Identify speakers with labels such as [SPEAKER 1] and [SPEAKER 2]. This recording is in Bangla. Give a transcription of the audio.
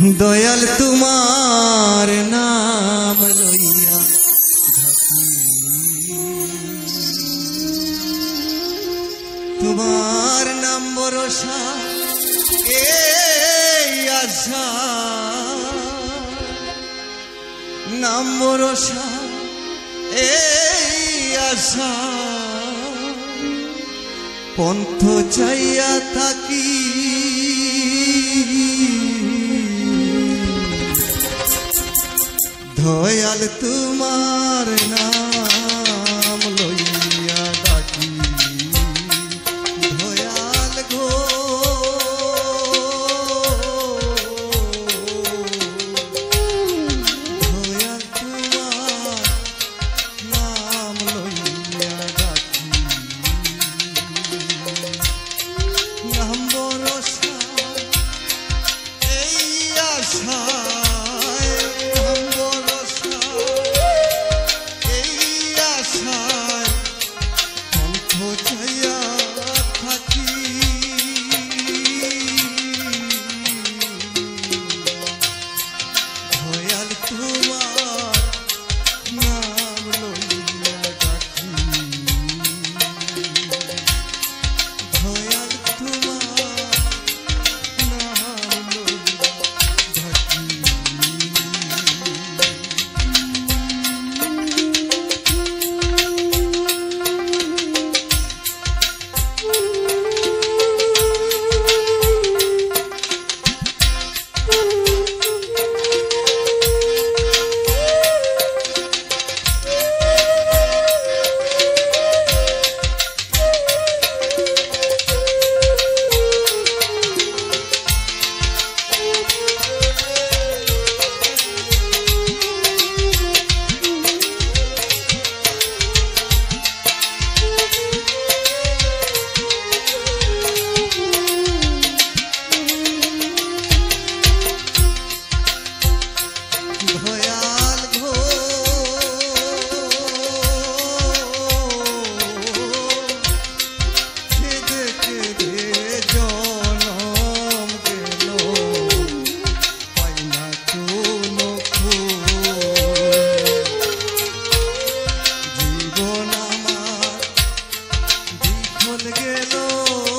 [SPEAKER 1] দয়াল তোমার নাম লইয়া। তোমার নাম ভরসা, এই আশা। নাম ভরসা, এই আশা। পন্থ চাইয়া থাকি দয়াল তোমার নাম লইয়া ডাকি। দয়াল গো। দয়াল তোমার নাম লইয়া ডাকি। নাম বড় এই আশা sun. মন গেল